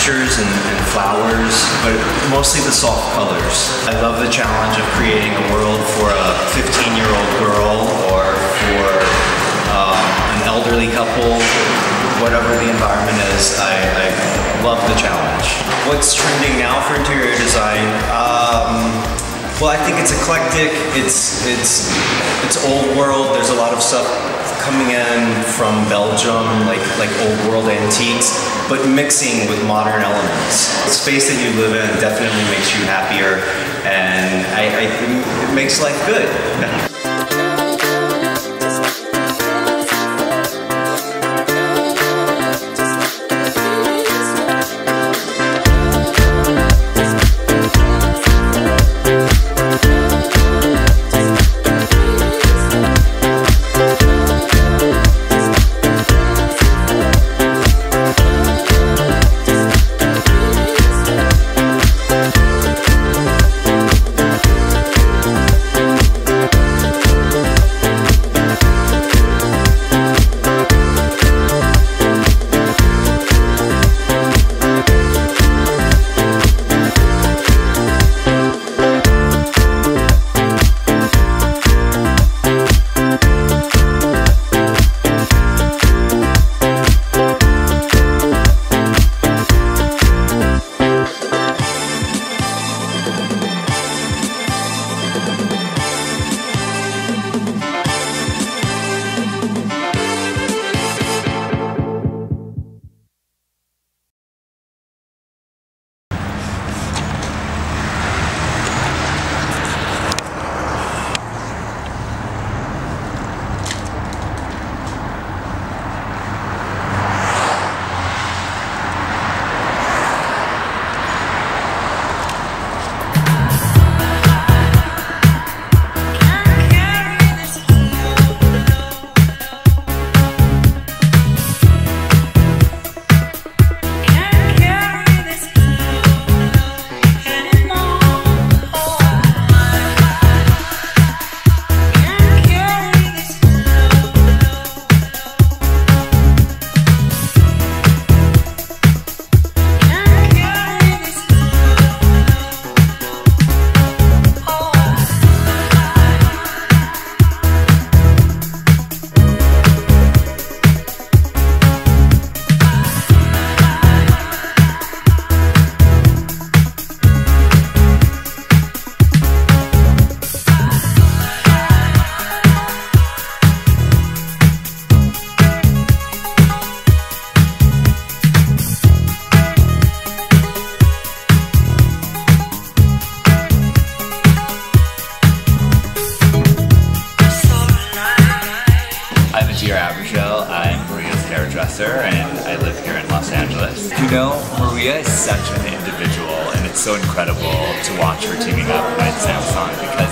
textures and, and, flowers, but mostly the soft colors. I love the challenge of creating a world for a 15 year old girl or for uh, an elderly couple, whatever the environment is. I, I, love the challenge. What's trending now for interior design? Um, well, I think it's eclectic. It's it's it's old world. There's a lot of stuff coming in from Belgium, like like old world antiques, but mixing with modern elements. The space that you live in definitely makes you happier, and I, I it makes life good. Such an individual, and it's so incredible to watch her teaming up with Samsung because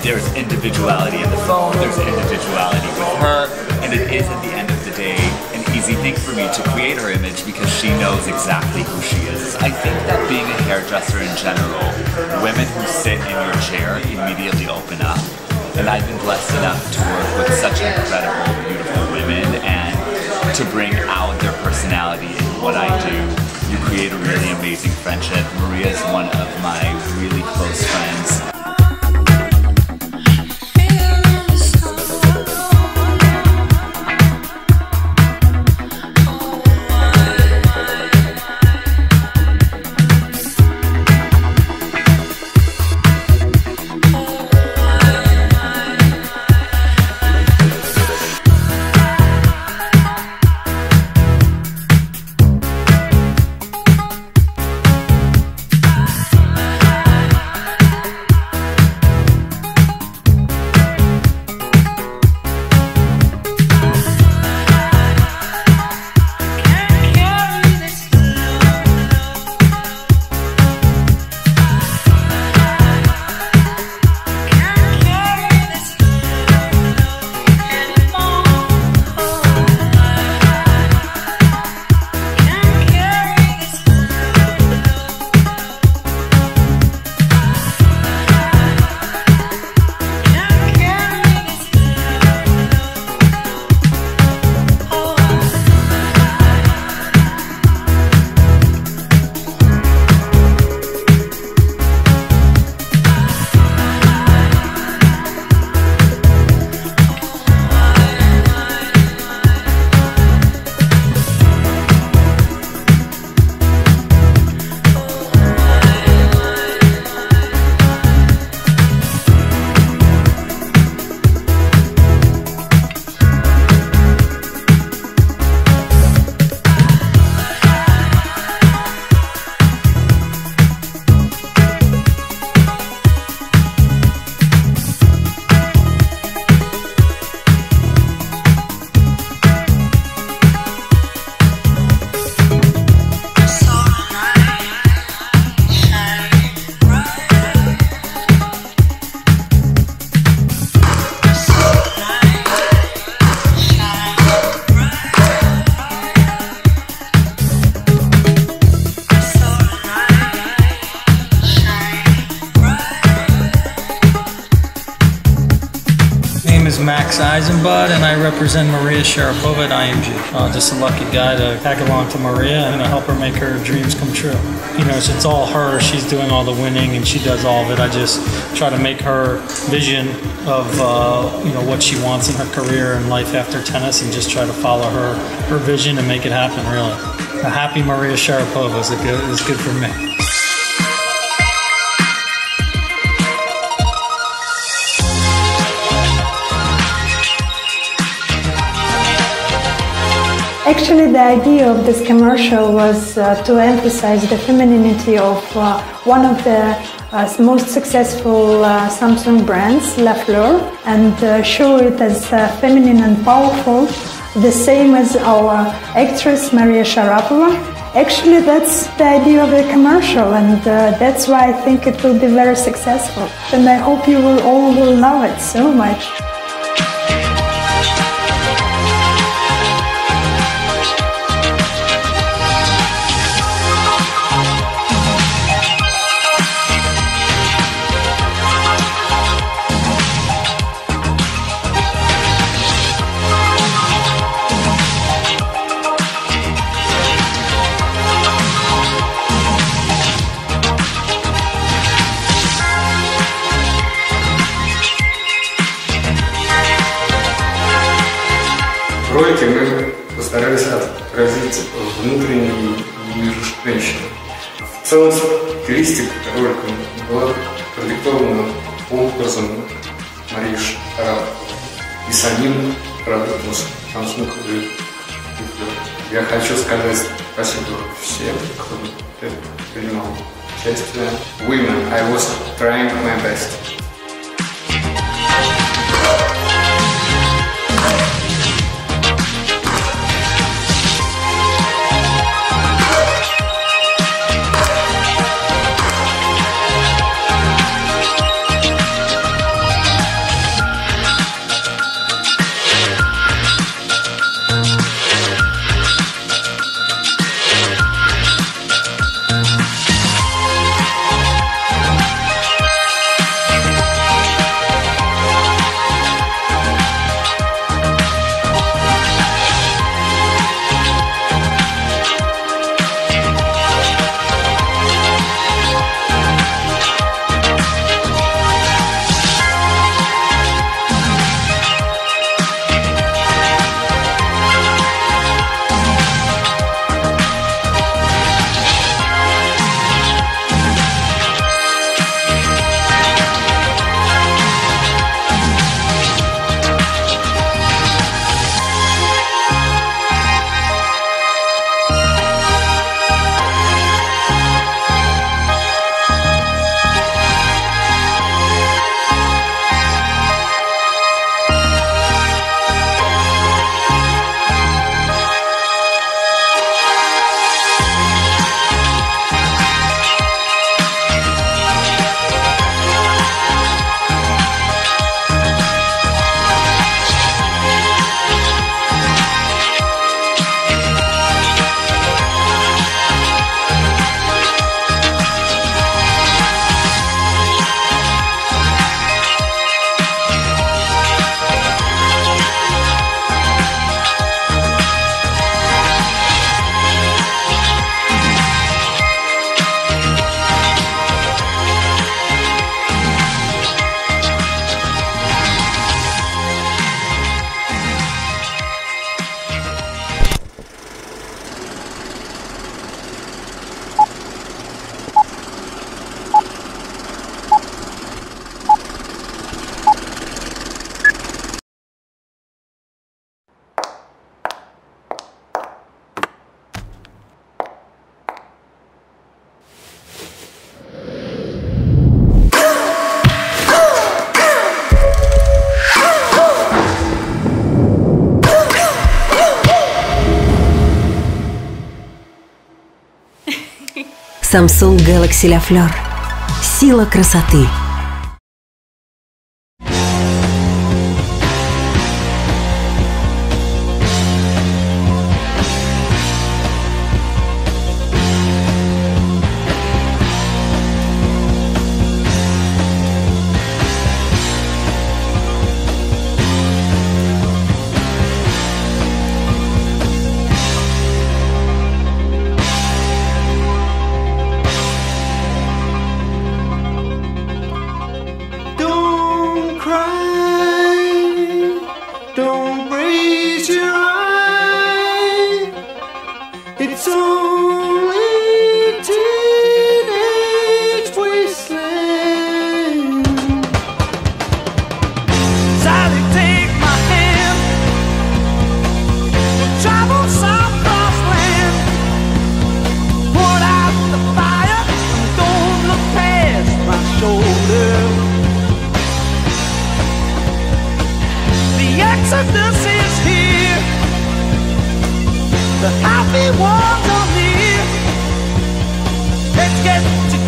there's individuality in the phone, there's individuality with her, and it is at the end of the day an easy thing for me to create her image because she knows exactly who she is. I think that being a hairdresser in general, women who sit in your chair immediately open up. And I've been blessed enough to work with such incredible, beautiful women and to bring out their personality in what I do. Create a really amazing friendship. Maria is one of my really close friends. Max Eisenbud, and I represent Maria Sharapova at IMG. Uh, just a lucky guy to tag along to Maria and help her make her dreams come true. You know, it's all her. She's doing all the winning, and she does all of it. I just try to make her vision of uh, you know what she wants in her career and life after tennis, and just try to follow her her vision and make it happen. Really, a happy Maria Sharapova is good is good for me. Actually, the idea of this commercial was uh, to emphasize the femininity of uh, one of the uh, most successful uh, Samsung brands, Lafleur, and uh, show it as uh, feminine and powerful, the same as our actress Maria Sharapova. Actually, that's the idea of the commercial, and that's why I think it will be very successful. And I hope you will all will love it so much. Ролике мы постарались отразить внутренний мир женщины. В целом, стилистика ролика была продиктована образом Марии Шарап и самим продуктом Я хочу сказать спасибо всем, кто принимал участие. Women, I was trying my best. Samsung Galaxy La Fleur. Сила красоты. the happy ones are here. Let's get together.